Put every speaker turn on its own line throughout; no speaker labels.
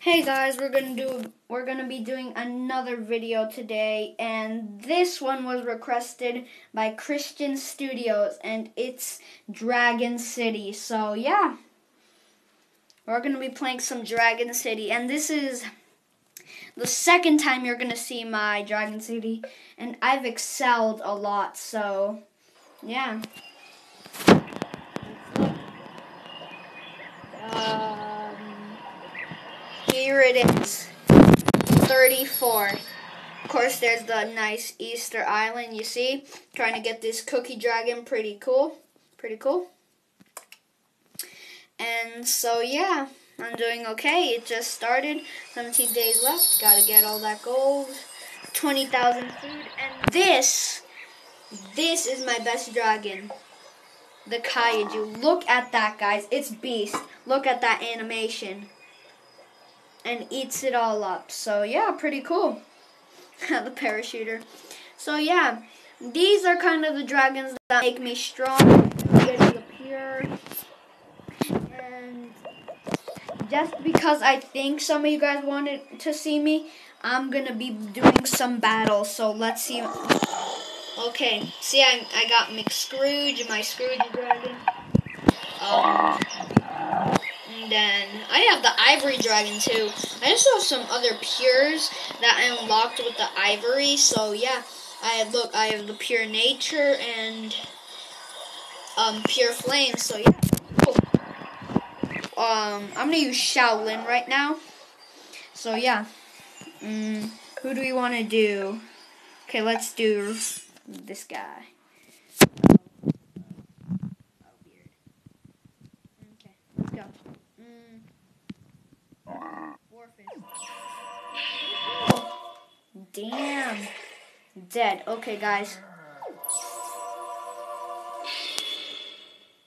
Hey guys, we're gonna do we're gonna be doing another video today, and this one was requested by Christian Studios, and it's Dragon City. So yeah, we're gonna be playing some Dragon City, and this is the second time you're gonna see my Dragon City, and I've excelled a lot. So yeah. Um, here it is, 34. Of course, there's the nice Easter Island, you see? Trying to get this cookie dragon, pretty cool. Pretty cool. And so, yeah, I'm doing okay. It just started, 17 days left. Gotta get all that gold, 20,000 food. And this, this is my best dragon the kaiju. Look at that, guys. It's beast. Look at that animation. And eats it all up. So, yeah, pretty cool. the parachuter. So, yeah, these are kind of the dragons that make me strong. Getting up here. And just because I think some of you guys wanted to see me, I'm to be doing some battles. So, let's see. Okay, see, I, I got McScrooge, my Scrooge dragon. Um, and then I have the Ivory dragon too. I just have some other pures that I unlocked with the Ivory. So yeah, I look, I have the Pure Nature and um Pure Flame. So yeah. Um, I'm gonna use Shaolin right now. So yeah, mm, who do we want to do? Okay, let's do this guy. Damn. Dead. Okay, guys.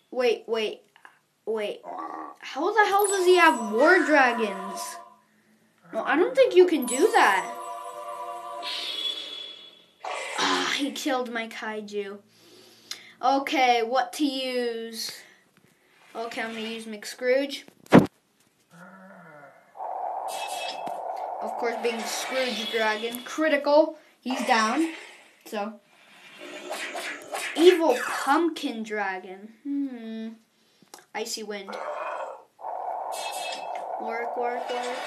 Wait, wait, wait. How the hell does he have war dragons? No, I don't think you can do that. Ah, he killed my kaiju. Okay, what to use? Okay, I'm gonna use McScrooge. Course, being Scrooge Dragon. Critical. He's down. So. Evil Pumpkin Dragon. Hmm. Icy Wind. Work, work, work.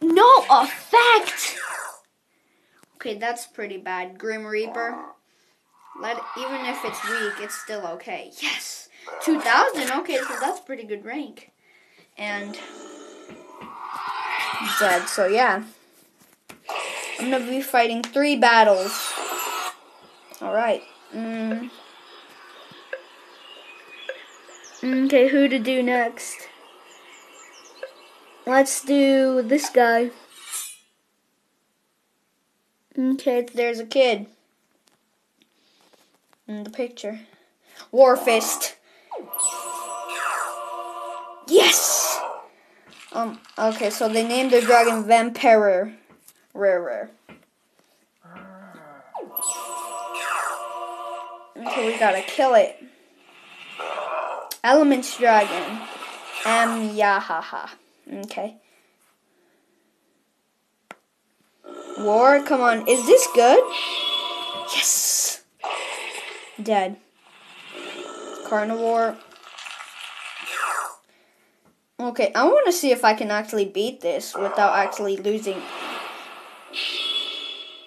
No effect! Okay, that's pretty bad. Grim Reaper. Let even if it's weak, it's still okay. Yes, two thousand. Okay, so that's pretty good rank. And dead. So yeah, I'm gonna be fighting three battles. All right. Mm. Okay, who to do next? Let's do this guy. Okay, there's a kid in the picture. Warfist. Yes. Um. Okay, so they named their dragon Vampire. Rare, rare. Okay, we gotta kill it. Elements dragon. M Yahaha. Okay. War, come on. Is this good? Yes. Dead. Carnivore. Okay, I want to see if I can actually beat this without actually losing.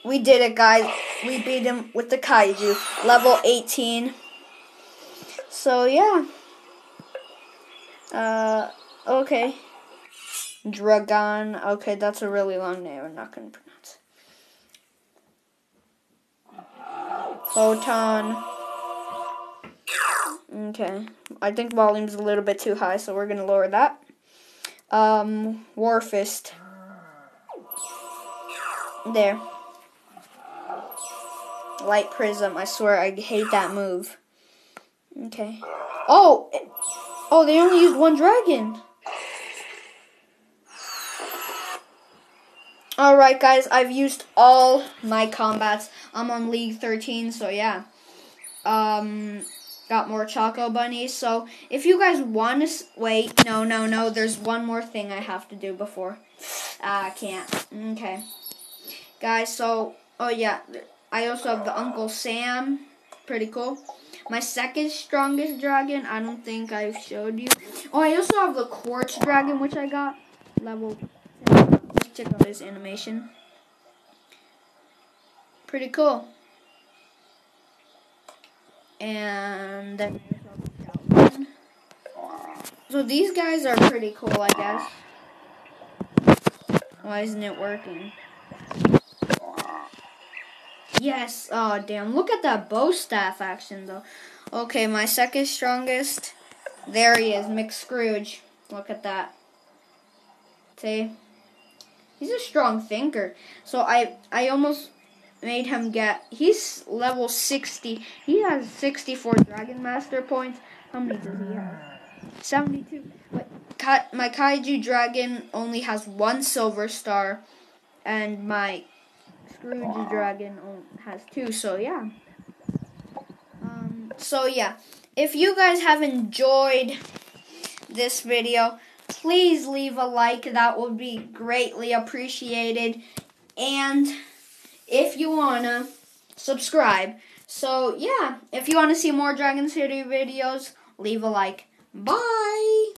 We did it, guys. We beat him with the kaiju. Level 18. So, yeah. Uh, okay. Dragon. Okay, that's a really long name. I'm not going to pronounce it. Photon. Okay. I think volume's a little bit too high, so we're going to lower that. Um, Warfist. There. Light Prism. I swear, I hate that move. Okay. Oh! Oh, they only used one dragon. Alright guys, I've used all my combats. I'm on League 13, so yeah. Um, got more Choco Bunnies. So if you guys want to wait, no, no, no. There's one more thing I have to do before. Ah, I can't. Okay, guys. So oh yeah, I also have the Uncle Sam. Pretty cool. My second strongest dragon. I don't think I've showed you. Oh, I also have the Quartz Dragon, which I got level. Check out his animation. Pretty cool. And then so these guys are pretty cool, I guess. Why isn't it working? Yes. Oh, damn. Look at that bow staff action, though. Okay, my second strongest. There he is, McScrooge. Look at that. See? He's a strong thinker. So I I almost made him get. He's level 60. He has 64 Dragon Master points. How many does he have? 72. But my Kaiju Dragon only has one Silver Star, and my Scrooge Dragon has two. So yeah. Um, so yeah, if you guys have enjoyed this video, please leave a like. That would be greatly appreciated. And if you wanna subscribe. So yeah, if you wanna see more Dragon City videos, leave a like. Bye.